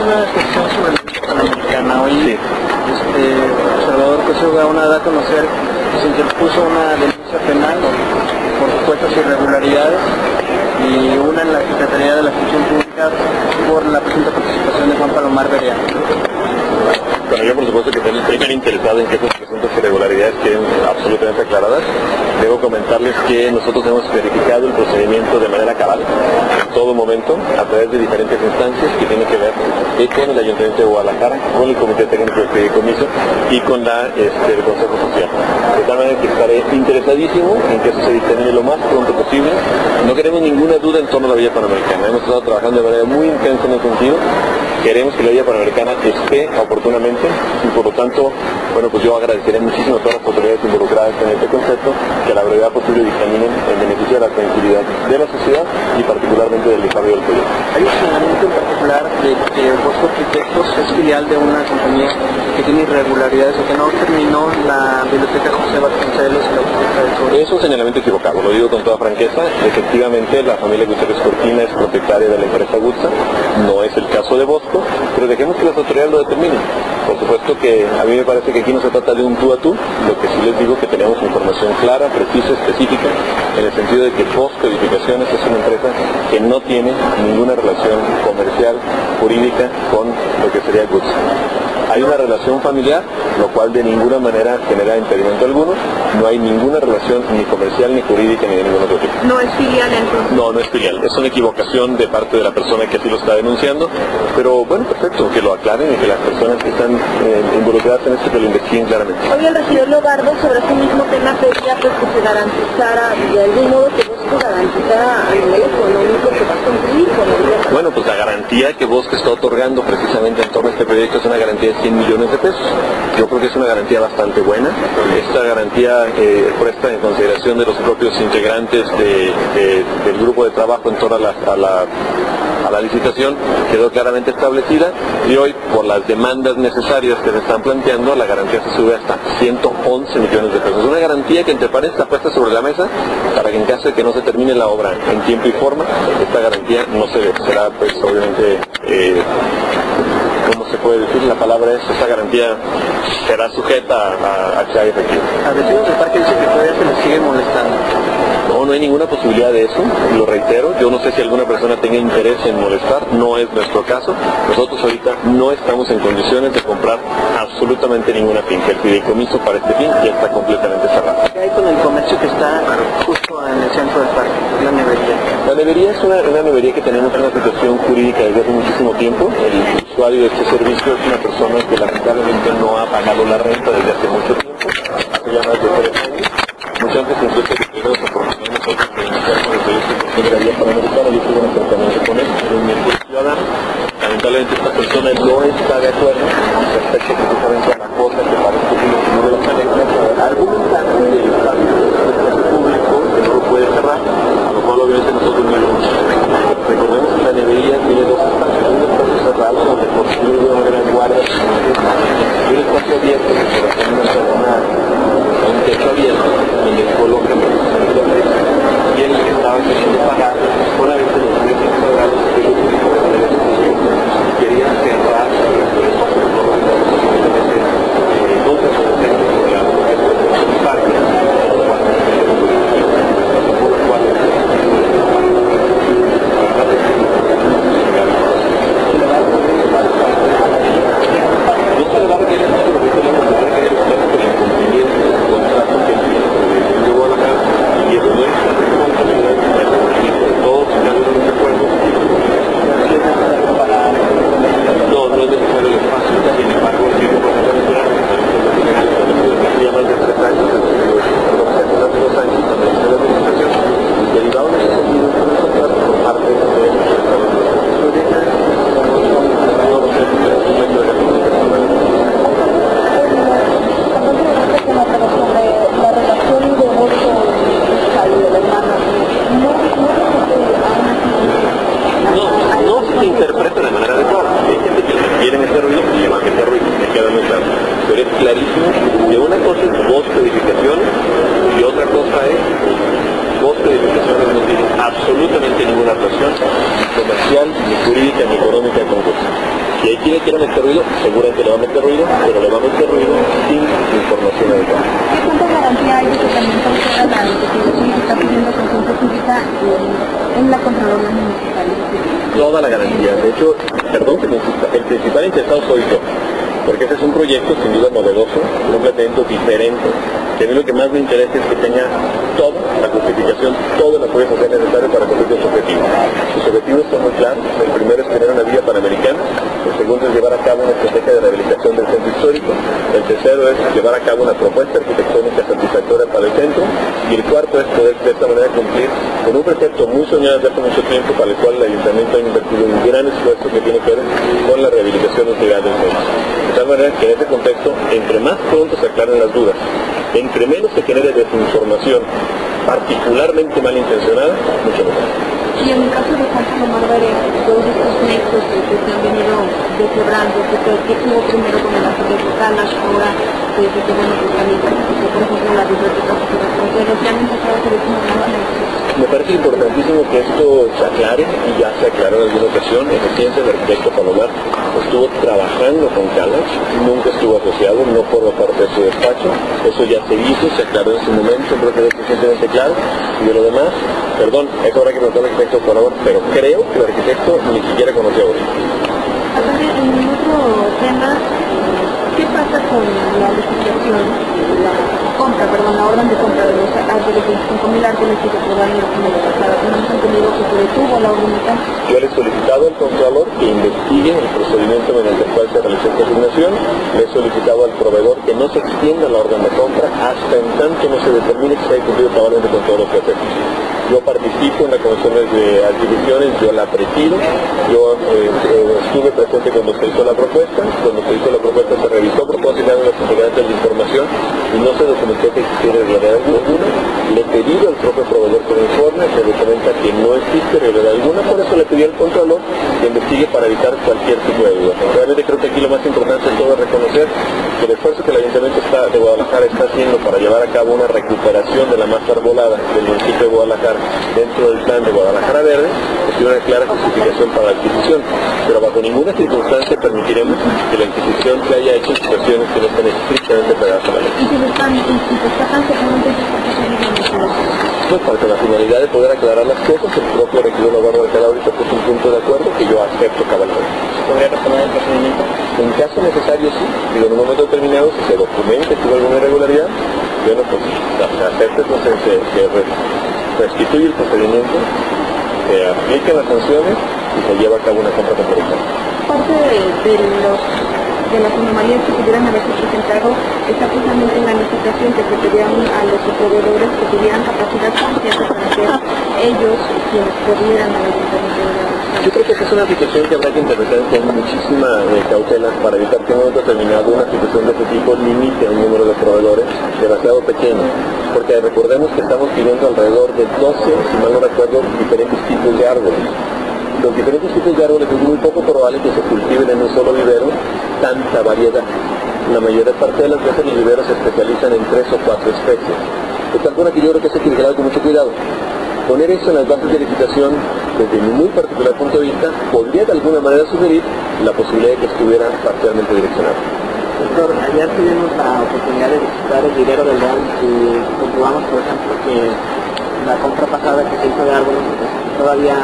una cuestión sobre la Panamericana. Hoy este, Salvador Cosío da a conocer que se interpuso una denuncia penal por supuestas irregularidades y una en la Secretaría de la Función Pública por la presunta participación de Juan Palomar Berea. Bueno, yo por supuesto que estoy bien interesado en que esas presuntas irregularidades queden absolutamente aclaradas. Debo comentarles que nosotros hemos verificado el procedimiento de manera cabal todo momento a través de diferentes instancias que tienen que ver con el Ayuntamiento de Guadalajara, con el Comité Técnico de Fideicomiso y con la, este, el Consejo Social. De tal manera que estaré interesadísimo en que eso se dictamine lo más pronto posible. No queremos ninguna duda en torno a la Villa Panamericana. Hemos estado trabajando de manera muy intensa en ese sentido. Queremos que la Villa Panamericana esté oportunamente y por lo tanto, bueno, pues yo agradeceré muchísimo a todas las autoridades involucradas en este concepto que a la brevedad posible dictaminen en beneficio de la tranquilidad de la sociedad y particularmente del desarrollo del proyecto. Hay un señalamiento en particular de que Bosco Arquitectos es filial de una compañía que tiene irregularidades o que no terminó la biblioteca José Vasconcelos y la biblioteca del Sur. Es un señalamiento equivocado, lo digo con toda franqueza. Efectivamente, la familia Gutiérrez Cortina es propietaria de la empresa Gutsa, no es el caso de Bosco, pero dejemos que las autoridades lo determinen. Por supuesto que a mí me parece que aquí no se trata de un tú a tú, lo que sí les digo que tenemos información clara, precisa, específica, en el sentido de que Bosco Edificaciones es una empresa que no tiene ninguna relación comercial, jurídica con lo que sería Gutsa. Hay una relación familiar, lo cual de ninguna manera genera impedimento alguno. No hay ninguna relación ni comercial, ni jurídica, ni de ningún otro tipo. ¿No es filial entonces? No, no es filial. Es una equivocación de parte de la persona que así lo está denunciando. Pero bueno, perfecto, que lo aclaren y que las personas que están eh, involucradas en esto que lo investiguen claramente. Hoy el regidor Lobardo sobre ese mismo tema pedía pues, que se garantizara de algún modo que Bosco garantizara a nivel económico que va a cumplir con el Bueno, pues la garantía que Bosque está otorgando precisamente en torno a este proyecto es una garantía de 100 millones de pesos. Yo creo que es una garantía bastante buena. Esta garantía eh, puesta en consideración de los propios integrantes de- de- del grupo de trabajo en torno a la, a la- a la licitación quedó claramente establecida y hoy por las demandas necesarias que se están planteando la garantía se sube hasta 111 millones de pesos. Una garantía que entre pares está puesta sobre la mesa para que en caso de que no se termine la obra en tiempo y forma, esta garantía no se dé. será pues obviamente eh, ¿cómo se puede decir? La palabra es, esa garantía será sujeta a, a que sea efectiva. A vecinos del parque se les sigue molestando. No, no hay ninguna posibilidad de eso, lo reitero, yo no sé si alguna persona tenga interés en molestar, no es nuestro caso. Nosotros ahorita no estamos en condiciones de comprar absolutamente ninguna finca. El fideicomiso para este fin ya está completamente cerrado. ¿Qué hay con el comercio que está justo en el centro del parque? La nevería. La nevería es una, una nevería que tenemos una situación jurídica desde hace muchísimo tiempo. El usuario de este servicio es una persona que lamentablemente no ha pagado la renta desde hace mucho tiempo, hace ya más de tres años. Antes incluso de con la panamericana, yo tuve un acercamiento con él, un ciudadano. Lamentablemente esta persona no está de acuerdo respecto precisamente a la cosa que parece que tiene que de la pareja, argumentando que el espacio público que no lo puede cerrar, a lo cual obviamente nosotros no lo Recordemos que la nevería tiene dos espacios, un espacio cerrado donde construye una gran guardia y un espacio abierto que corresponde a una persona a un techo abierto donde colocan precisamente la mesa y él estaba queriendo pagar solamente los metros cuadrados que lo público de la institución quería cerrar quiere que le mete ruido, seguramente le va a meter ruido, pero le va a meter ruido sin información adecuada. ¿Qué tanta garantía hay de que también funciona la investigación que está pidiendo consulta pública en la Contraloría Municipal? Toda la garantía. De hecho, perdón que me insista, el principal interesado soy yo porque ese es un proyecto sin duda novedoso, completamente diferente, que a mí lo que más me interesa es que tenga toda la justificación, todo el apoyo social necesario para cumplir sus objetivos. Sus objetivos son muy claros, el primero es tener una vía panamericana, segundo es llevar a cabo una estrategia de rehabilitación del centro histórico, el tercero es llevar a cabo una propuesta arquitectónica satisfactoria para el centro, y el cuarto es poder de esta manera cumplir con un proyecto muy soñado desde hace mucho tiempo para el cual el ayuntamiento ha invertido un gran esfuerzo que tiene que ver con la rehabilitación integral del centro. De tal manera que en ese contexto, entre más pronto se aclaren las dudas, entre menos se genere desinformación, particularmente malintencionada, mucho mejor. Y en el caso de Santa Omar todos estos nexos que se han venido deshebrando, que tuvo primero con el asunto de Calas, ahora pues, que bueno, pues también por ejemplo la biblioteca pero ya han empezado a. Me parece importantísimo que esto se aclare y ya se aclaró en alguna ocasión. Efectivamente, el arquitecto Palomar estuvo trabajando con Calas, nunca estuvo asociado, no forma parte de su despacho. Eso ya se hizo, se aclaró en su momento, creo que es suficientemente claro. Y de lo demás, perdón, eso habrá que preguntar al arquitecto Palomar, pero creo que el arquitecto ni siquiera conocía a En otro tema, ¿qué pasa con la legislación, la compra, perdón, la orden de compra de los árboles de 25.000 árboles que se aprobaron la semana pasada? ¿No han entendido que se detuvo la orden de compra? Yo le he solicitado al Contralor que investigue el procedimiento mediante el cual se realizó esta asignación. Le he solicitado al proveedor que no se extienda la orden de compra hasta en tanto no se determine que se haya cumplido cabalmente con todos los procesos. Yo participo en las comisiones de adquisiciones, yo la presido, yo eh, eh, estuve presente cuando se hizo la propuesta, cuando se hizo la propuesta se revisó propósito las integrantes de información y no se documentó que existiera irregularidad alguna. Le he pedido al propio proveedor que me informe, se documenta que no existe irregularidad alguna, por eso le pedí al Contralor que investigue para evitar cualquier tipo de duda. Realmente creo que aquí lo más importante es todo reconocer que el esfuerzo que el Ayuntamiento de Guadalajara está haciendo para llevar a cabo una recuperación de la masa arbolada del municipio de Guadalajara dentro del plan de Guadalajara Verde, es una clara justificación para la adquisición, pero bajo ninguna circunstancia permitiremos que la adquisición se haya hecho en situaciones que no estén estrictamente pegadas a la ley. Pues para la finalidad de poder aclarar las cosas, el propio regidor Navarro Alcalá ahorita puso un punto de acuerdo que yo acepto cabalmente. ¿Podría responder el procedimiento? En caso necesario sí, digo, en un momento determinado si se documenta que hubo alguna irregularidad, bueno pues se acepta, entonces se, se, restituye el procedimiento, se aplican las sanciones y se lleva a cabo una compra temporal. Parte de, de los de las anomalías que pudieran haberse presentado está precisamente en la licitación que se pedían a los proveedores que tuvieran capacidad suficiente para ser ellos quienes pudieran a la yo creo que esa es una situación que habrá que interpretar con muchísima eh, cautela para evitar que en un momento determinado una situación de este tipo limite un número de proveedores demasiado pequeño. Porque recordemos que estamos pidiendo alrededor de 12, si mal no recuerdo, diferentes tipos de árboles los diferentes tipos de árboles es muy poco probable que se cultiven en un solo vivero tanta variedad. La mayor parte de las veces los viveros se especializan en tres o cuatro especies. Tal forma que yo creo que hay que vigilar con mucho cuidado. Poner eso en las bases de licitación, desde mi muy particular punto de vista, podría de alguna manera sugerir la posibilidad de que estuviera parcialmente direccionado. Doctor, ayer tuvimos la oportunidad de visitar el vivero del León y comprobamos, por ejemplo, que la compra pasada que se hizo de árboles, pues, todavía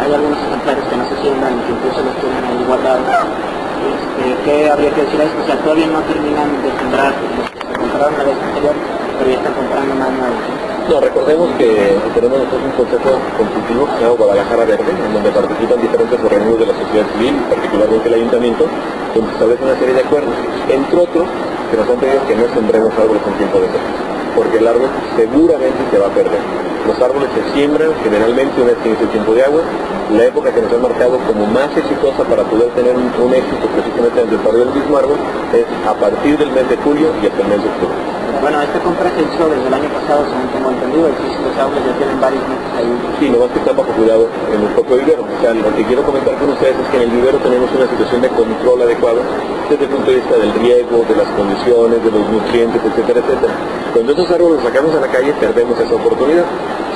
hay algunos ejemplares que no se sientan y que incluso los tienen ahí guardados. Este, ¿Qué habría que decir a esto? O sea, todavía no terminan de sembrar los que se compraron la vez anterior, pero ya están comprando más nuevos. No, recordemos que tenemos nosotros un consejo consultivo que se llama Guadalajara Verde, en donde participan diferentes organismos de la sociedad civil, particularmente el ayuntamiento, donde se establece una serie de acuerdos, entre otros que nos han pedido que no sembremos árboles en tiempo de sequía, porque el árbol seguramente se va a perder. Los árboles se siembran generalmente una vez que el tiempo de agua. La época que nos ha marcado como más exitosa para poder tener un, éxito precisamente en el desarrollo del mismo árbol es a partir del mes de julio y hasta el mes de octubre. Bueno, esta compra se hizo desde el año pasado, según tengo entendido, el los árboles ya tienen varios meses ahí. Sí, no más que está bajo cuidado en el propio vivero. O sea, lo que quiero comentar con ustedes es que en el vivero tenemos una situación de control adecuado desde el punto de vista del riego, de las condiciones, de los nutrientes, etcétera, etcétera. Cuando esos árboles los sacamos a la calle, perdemos esa oportunidad.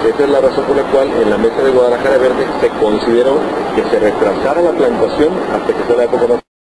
Esa es la razón por la cual en la mesa de Guadalajara Verde se consideró que se retrasara la plantación hasta que sea la época más